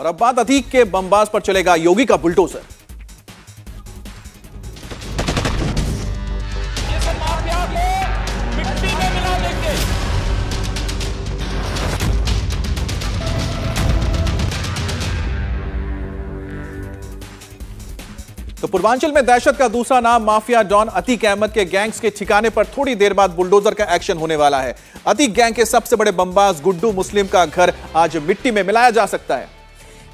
और अब बात अतीक के बमबाज पर चलेगा योगी का बुलडोजर। तो पूर्वांचल में दहशत का दूसरा नाम माफिया डॉन अतीक अहमद के गैंग्स के ठिकाने पर थोड़ी देर बाद बुलडोजर का एक्शन होने वाला है। अतीक गैंग के सबसे बड़े बमबाज गुड्डू मुस्लिम का घर आज मिट्टी में मिलाया जा सकता है।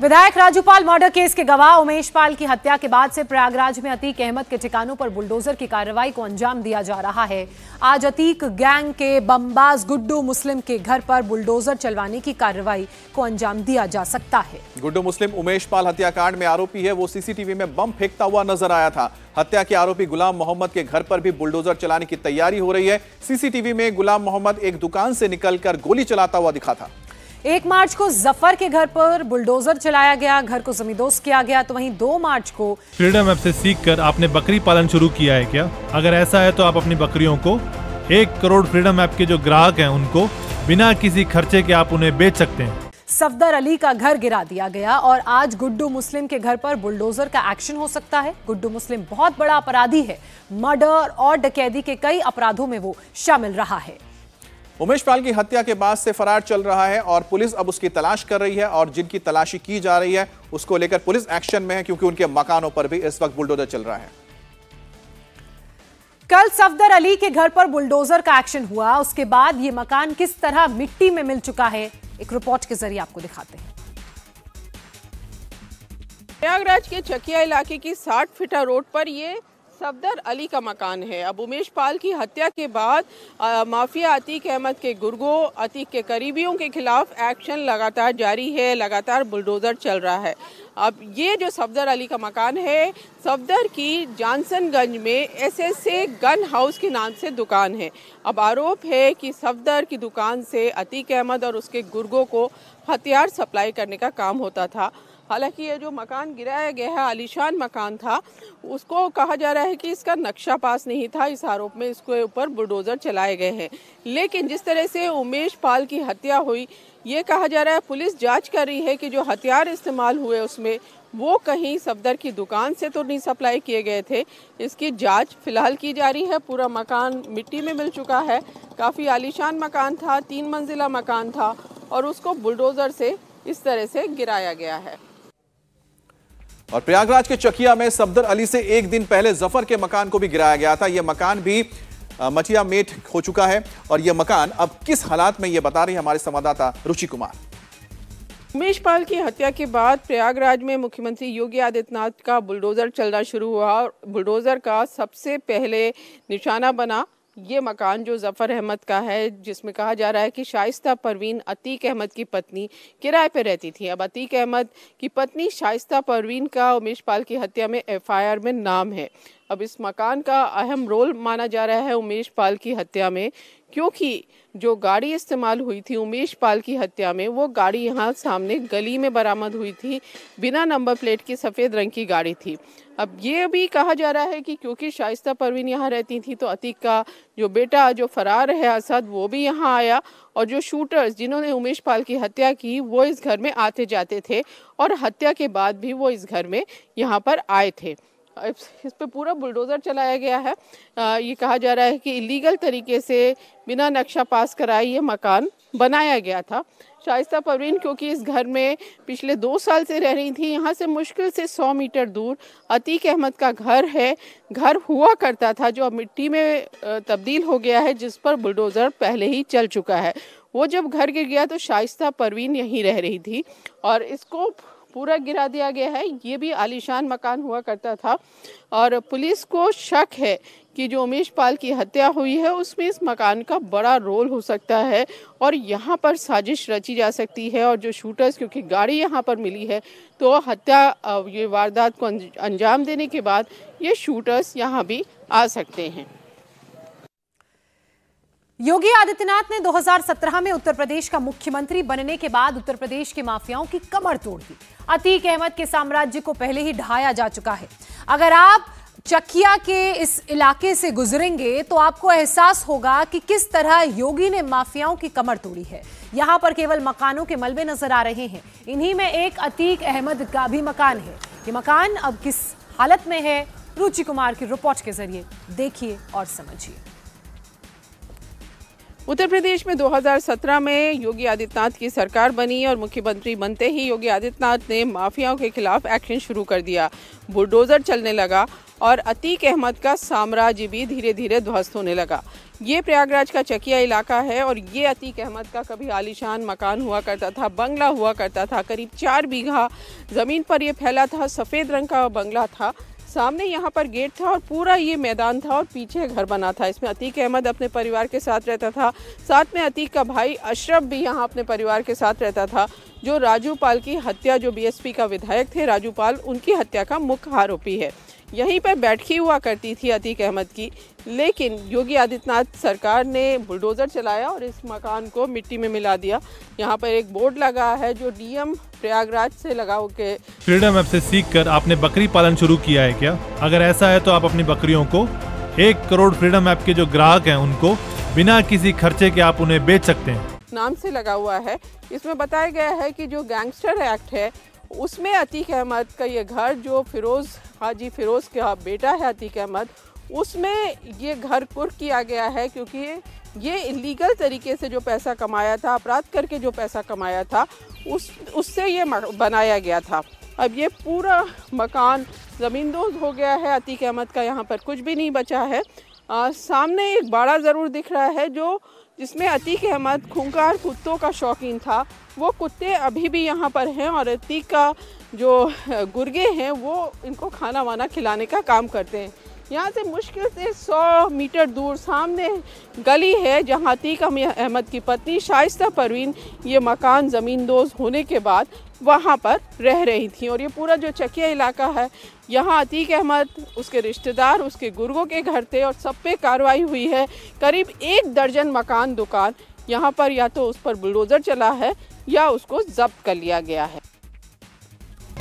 विधायक राजूपाल मर्डर केस के गवाह उमेश पाल की हत्या के बाद से प्रयागराज में अतीक अहमद के ठिकानों पर बुलडोजर की कार्रवाई को अंजाम दिया जा रहा है। आज अतीक गैंग के बमबाज गुड्डू मुस्लिम के घर पर बुलडोजर चलवाने की कार्रवाई को अंजाम दिया जा सकता है। गुड्डू मुस्लिम उमेश पाल हत्याकांड में आरोपी है, वो सीसीटीवी में बम फेंकता हुआ नज़र आया था। हत्या के आरोपी गुलाम मोहम्मद के घर पर भी बुलडोजर चलाने की तैयारी हो रही है। सीसीटीवी में गुलाम मोहम्मद एक दुकान से निकलकर गोली चलाता हुआ दिखा था। एक मार्च को ज़फ़र के घर पर बुलडोजर चलाया गया घर को जमींदोज किया गया तो वहीं दो मार्च को फ्रीडम ऐप से सीख कर आपने बकरी पालन शुरू किया है क्या? अगर ऐसा है तो आप अपनी बकरियों को एक करोड़ फ्रीडम ऐप के जो ग्राहक हैं उनको बिना किसी खर्चे के आप उन्हें बेच सकते हैं। सफदर अली का घर गिरा दिया गया और आज गुड्डू मुस्लिम के घर पर बुलडोजर का एक्शन हो सकता है। गुड्डू मुस्लिम बहुत बड़ा अपराधी है। मर्डर और डकैती के कई अपराधों में वो शामिल रहा है। उमेश पाल की हत्या के बाद से फरार चल रहा है और पुलिस अब उसकी तलाश कर रही है और जिनकी तलाशी की जा रही है उसको लेकर पुलिस एक्शन में है क्योंकि उनके मकानों पर भी इस वक्त बुलडोजर चल रहा है। कल सफदर अली के घर पर बुलडोजर का एक्शन हुआ। उसके बाद ये मकान किस तरह मिट्टी में मिल चुका है एक रिपोर्ट के ज़रिए आपको दिखाते हैं। प्रयागराज के चकिया इलाके की साठ फिटा रोड पर ये सफदर अली का मकान है। अब उमेश पाल की हत्या के बाद आ, माफिया अतीक अहमद के गुर्गो अतीक के करीबियों के खिलाफ एक्शन लगातार जारी है लगातार बुलडोजर चल रहा है। अब ये जो सफदर अली का मकान है सफदर की जानसनगंज में S S A gun house के नाम से दुकान है। अब आरोप है कि सफदर की दुकान से अतीक अहमद और उसके गुर्गो को हथियार सप्लाई करने का काम होता था। हालाँकि ये जो मकान गिराया गया है, आलिशान मकान था, उसको कहा जा रहा है कि इसका नक्शा पास नहीं था। इस आरोप में इसके ऊपर बुलडोजर चलाए गए हैं। लेकिन जिस तरह से उमेश पाल की हत्या हुई, ये कहा जा रहा है, पुलिस जाँच कर रही है कि जो हथियार इस्तेमाल हुए उसमें, वो कहीं सफदर की दुकान से तो नहीं सप्लाई किए गए थे। इसकी जाँच फ़िलहाल की जा रही है। पूरा मकान मिट्टी में मिल चुका है। काफ़ी आलीशान मकान था, तीन मंजिला मकान था और उसको बुलडोज़र से इस तरह से गिराया गया है। और प्रयागराज के चकिया में सफदर अली से एक दिन पहले ज़फ़र के मकान को भी गिराया गया था। यह मकान भी मचिया मेट हो चुका है और यह मकान अब किस हालात में यह बता रही हमारे संवाददाता रुचि कुमार। उमेश पाल की हत्या के बाद प्रयागराज में मुख्यमंत्री योगी आदित्यनाथ का बुलडोजर चलना शुरू हुआ और बुलडोजर का सबसे पहले निशाना बना ये मकान जो जफ़र अहमद का है, जिसमें कहा जा रहा है कि शाइस्ता परवीन अतीक अहमद की पत्नी किराए पर रहती थी। अब अतीक अहमद की पत्नी शाइस्ता परवीन का उमेश पाल की हत्या में एफआईआर में नाम है। अब इस मकान का अहम रोल माना जा रहा है उमेश पाल की हत्या में, क्योंकि जो गाड़ी इस्तेमाल हुई थी उमेश पाल की हत्या में, वो गाड़ी यहाँ सामने गली में बरामद हुई थी, बिना नंबर प्लेट की सफ़ेद रंग की गाड़ी थी। अब ये भी कहा जा रहा है कि क्योंकि शाइस्ता परवीन यहाँ रहती थी तो अतीक का जो बेटा, जो फरार है असद वो भी यहाँ आया और जो शूटर्स जिन्होंने उमेश पाल की हत्या की, वो इस घर में आते जाते थे और हत्या के बाद भी वो इस घर में यहाँ पर आए थे। इस पे पूरा बुलडोज़र चलाया गया है। आ, ये कहा जा रहा है कि इलीगल तरीके से बिना नक्शा पास कराए ये मकान बनाया गया था। शाइस्ता परवीन क्योंकि इस घर में पिछले दो साल से रह रही थी यहाँ से मुश्किल से सौ मीटर दूर अतीक अहमद का घर है। घर हुआ करता था जो अब मिट्टी में तब्दील हो गया है जिस पर बुलडोज़र पहले ही चल चुका है। वो जब घर गिर गया तो शाइस्ता परवीन यहीं रह रही थी और इसको पूरा गिरा दिया गया है। ये भी आलीशान मकान हुआ करता था और पुलिस को शक है कि जो उमेश पाल की हत्या हुई है, उसमें इस मकान का बड़ा रोल हो सकता है और यहाँ पर साजिश रची जा सकती है और जो शूटर्स, क्योंकि गाड़ी यहाँ पर मिली है तो हत्या ये वारदात को अंजाम देने के बाद ये शूटर्स यहाँ भी आ सकते हैं। योगी आदित्यनाथ ने 2017 में उत्तर प्रदेश का मुख्यमंत्री बनने के बाद उत्तर प्रदेश के माफियाओं की कमर तोड़ दी। अतीक अहमद के साम्राज्य को पहले ही ढहाया जा चुका है। अगर आप चकिया के इस इलाके से गुजरेंगे तो आपको एहसास होगा कि किस तरह योगी ने माफियाओं की कमर तोड़ी है। यहाँ पर केवल मकानों के मलबे नज़र आ रहे हैं। इन्हीं में एक अतीक अहमद का भी मकान है। ये मकान अब किस हालत में है, रुचि कुमार की रिपोर्ट के ज़रिए देखिए और समझिए। उत्तर प्रदेश में 2017 में योगी आदित्यनाथ की सरकार बनी और मुख्यमंत्री बनते ही योगी आदित्यनाथ ने माफियाओं के खिलाफ एक्शन शुरू कर दिया। बुलडोजर चलने लगा और अतीक अहमद का साम्राज्य भी धीरे धीरे ध्वस्त होने लगा। ये प्रयागराज का चकिया इलाका है और ये अतीक अहमद का कभी आलिशान मकान हुआ करता था, बंगला हुआ करता था। करीब चार बीघा ज़मीन पर यह फैला था, सफ़ेद रंग का बंगला था। सामने यहाँ पर गेट था और पूरा ये मैदान था और पीछे घर बना था। इसमें अतीक अहमद अपने परिवार के साथ रहता था। साथ में अतीक का भाई अशरफ भी यहाँ अपने परिवार के साथ रहता था, जो राजू पाल की हत्या, जो बीएसपी का विधायक थे राजू पाल उनकी हत्या का मुख्य आरोपी है। यहीं पर बैठकी हुआ करती थी अतीक अहमद की। लेकिन योगी आदित्यनाथ सरकार ने बुलडोज़र चलाया और इस मकान को मिट्टी में मिला दिया। यहाँ पर एक बोर्ड लगा है जो डीएम प्रयागराज से लगा के फ्रीडम ऐप से सीख कर आपने बकरी पालन शुरू किया है क्या? अगर ऐसा है तो आप अपनी बकरियों को एक करोड़ फ्रीडम ऐप के जो ग्राहक हैं उनको बिना किसी खर्चे के आप उन्हें बेच सकते हैं। नाम से लगा हुआ है। इसमें बताया गया है कि जो गैंगस्टर एक्ट है उसमें अतीक अहमद का ये घर जो फिरोज़ हाजी फिरोज़ का बेटा है अतीक अहमद उसमें ये घर कुर किया गया है क्योंकि ये इलीगल तरीके से जो पैसा कमाया था अपराध करके जो पैसा कमाया था उस उससे ये बनाया गया था। अब ये पूरा मकान ज़मींदोज हो गया है अतीक अहमद का यहाँ पर कुछ भी नहीं बचा है। आ, सामने एक बाड़ा ज़रूर दिख रहा है जो जिसमें अतीक अहमद खूंखार कुत्तों का शौकीन था। वो कुत्ते अभी भी यहाँ पर हैं और अतीक का जो गुर्गे हैं, वो इनको खाना वाना खिलाने का काम करते हैं। यहाँ से मुश्किल से 100 मीटर दूर सामने गली है, जहाँ अतीक अहमद की पत्नी शाइस्ता परवीन ये मकान ज़मींदोज होने के बाद वहाँ पर रह रही थी और ये पूरा जो चकिया इलाका है, यहाँ अतीक अहमद, उसके रिश्तेदार, उसके गुर्गों के घर थे और सब पे कार्रवाई हुई है। करीब एक दर्जन मकान दुकान यहाँ पर या तो उस पर बुलडोज़र चला है या उसको जब्त कर लिया गया है।